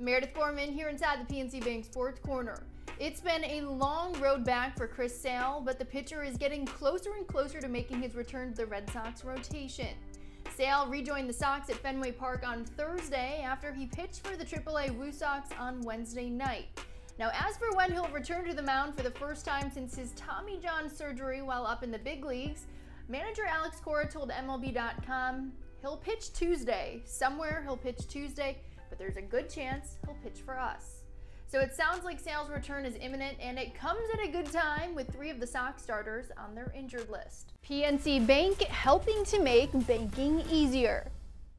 Meredith Gorman here inside the PNC Bank Sports Corner. It's been a long road back for Chris Sale, but the pitcher is getting closer and closer to making his return to the Red Sox rotation. Sale rejoined the Sox at Fenway Park on Thursday after he pitched for the AAA Woo Sox on Wednesday night. Now, as for when he'll return to the mound for the first time since his Tommy John surgery while up in the big leagues, manager Alex Cora told MLB.com he'll pitch Tuesday. Somewhere he'll pitch Tuesday, but there's a good chance he'll pitch for us. So it sounds like Sale's return is imminent, and it comes at a good time with three of the Sox starters on their injured list. PNC Bank helping to make banking easier.